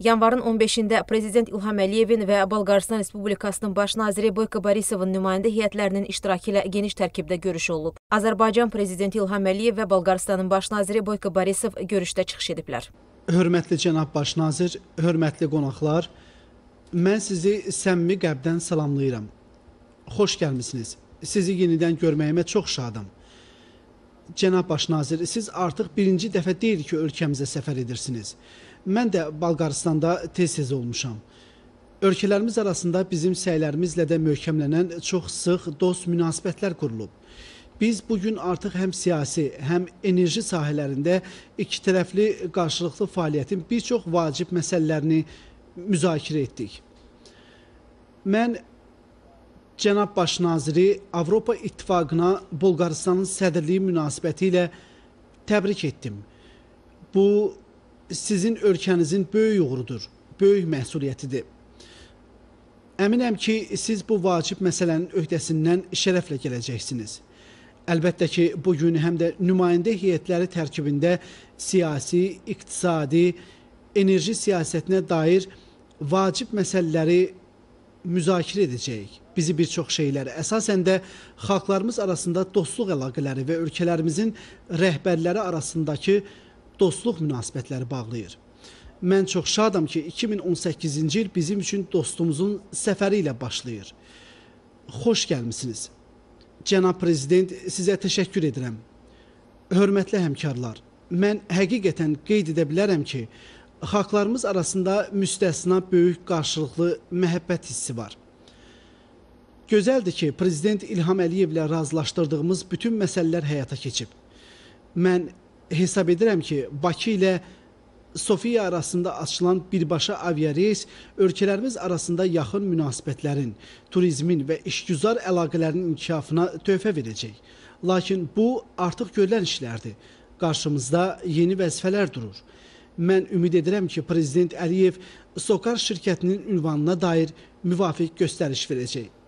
Yanvarın 15-də Prezident İlham Əliyevin və Bolqarıstan Respublikasının baş naziri Boyko Borisovun nümayəndə heyətlərinin iştirakı ilə geniş tərkibdə görüş olub. Azərbaycan Prezidenti İlham Əliyev və Bolqarıstanın baş naziri Boyko Borisov görüşdə çıxış ediblər. Hörmətli cənab baş nazir, hörmətli qonaqlar, mən sizi səmimi qəlbdən salamlayıram. Xoş gəlmisiniz. Sizi yenidən görməyimə çox şadam. Cənab baş nazir, siz artıq birinci dəfə deyil ki, ölkəmizə səfər edirsiniz. Mən də Balqaristanda tez-tez olmuşam. Ölkələrimiz arasında bizim səylərimizlə də möhkəmlənən çox sıx dost münasibətlər qurulub. Biz bu gün artıq həm siyasi, həm enerji sahələrində iki tərəfli qarşılıqlı fəaliyyətin bir çox vacib məsələlərini müzakirə etdik. Mən cənab baş naziri Avropa İttifaqına Bolqarıstanın sədrliyi münasibəti ilə təbrik etdim. Bu sizin ölkənizin böyük uğurudur, böyük məsuliyyətidir. Əminəm ki, siz bu vacib məsələnin öhdəsindən şərəflə gələcəksiniz. Əlbəttə ki, bu gün həm də nümayəndə heyətləri tərkibində siyasi, iqtisadi, enerji siyasətinə dair vacib məsələləri müzakirə edəcəyik. Bizi bir çox şeyləri, əsasən də xalqlarımız arasında dostluq əlaqələri və ölkələrimizin rəhbərləri arasındakı dostluq münasibətləri bağlayır. Mən çox şadam ki, 2018-ci il bizim üçün dostumuzun səfəri ilə başlayır. Xoş gəlmisiniz. Cənab prezident, sizə təşəkkür edirəm. Hörmətli həmkarlar, mən həqiqətən qeyd edə bilərəm ki, xalqlarımız arasında müstəsna böyük qarşılıqlı məhəbbət hissi var. Gözəldir ki, prezident İlham Əliyevlə razılaşdırdığımız bütün məsələlər həyata keçib. Mən hesab edirəm ki, Bakı ilə Sofiya arasında açılan birbaşa aviareys ölkələrimiz arasında yaxın münasibətlərin, turizmin və işgüzar əlaqələrinin inkişafına töhfə verəcək. Lakin bu artıq görülən işlərdir. Qarşımızda yeni vəzifələr durur. Mən ümid edirəm ki, Prezident Əliyev Sokar şirkətinin ünvanına dair müvafiq göstəriş verəcək.